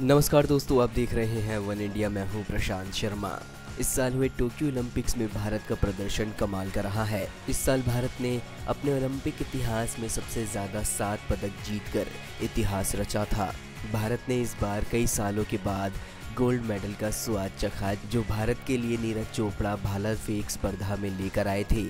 नमस्कार दोस्तों, आप देख रहे हैं वन इंडिया। मैं हूँ प्रशांत शर्मा। इस साल हुए टोक्यो ओलंपिक्स में भारत का प्रदर्शन कमाल का रहा है। इस साल भारत ने अपने ओलंपिक इतिहास में सबसे ज़्यादा सात पदक जीतकर इतिहास रचा था। भारत ने इस बार कई सालों के बाद गोल्ड मेडल का स्वाद चखा जो भारत के लिए नीरज चोपड़ा भाला फेंक स्पर्धा में लेकर आए थे।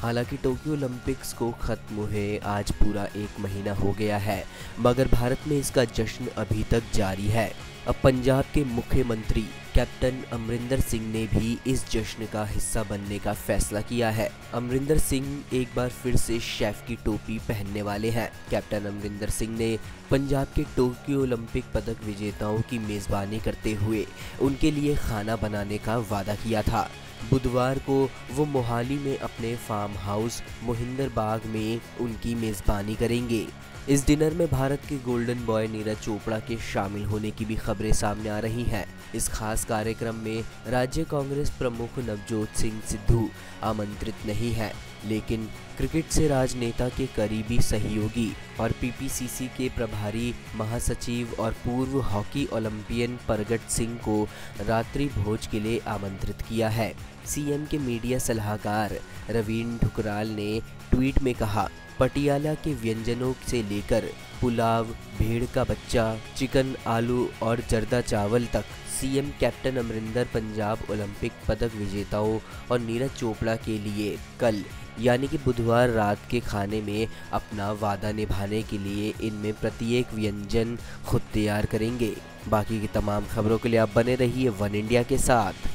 हालाँकि टोक्यो ओलंपिक्स को खत्म हुए आज पूरा एक महीना हो गया है, मगर भारत में इसका जश्न अभी तक जारी है। अब पंजाब के मुख्यमंत्री कैप्टन अमरिंदर सिंह ने भी इस जश्न का हिस्सा बनने का फैसला किया है। अमरिंदर सिंह एक बार फिर से शेफ की टोपी पहनने वाले हैं। कैप्टन अमरिंदर सिंह ने पंजाब के टोक्यो ओलंपिक पदक विजेताओं की मेज़बानी करते हुए उनके लिए खाना बनाने का वादा किया था। बुधवार को वो मोहाली में अपने फार्म हाउस मोहिंदर बाग में उनकी मेज़बानी करेंगे। इस डिनर में भारत के गोल्डन बॉय नीरज चोपड़ा के शामिल होने की भी खबरें सामने आ रही हैं। इस खास कार्यक्रम में राज्य कांग्रेस प्रमुख नवजोत सिंह सिद्धू आमंत्रित नहीं है, लेकिन क्रिकेट से राजनेता के करीबी सहयोगी और पीपीसीसी के प्रभारी, महासचिव और पूर्व हॉकी ओलंपियन परगट सिंह को रात्रि भोज के लिए आमंत्रित किया है। सीएम के मीडिया सलाहकार रवीन ठुकराल ने ट्वीट में कहा, पटियाला के व्यंजनों से लेकर पुलाव, भेड़ का बच्चा, चिकन, आलू और जर्दा चावल तक CM captain Amarinder Punjab Olympic पदक विजेताओं और नीरज चोपड़ा के लिए कल, यानी कि बुधवार रात के खाने में अपना वादा निभाने के लिए इनमें प्रत्येक व्यंजन खुद तैयार करेंगे। बाकी की तमाम खबरों के लिए आप बने रहिए वन इंडिया के साथ।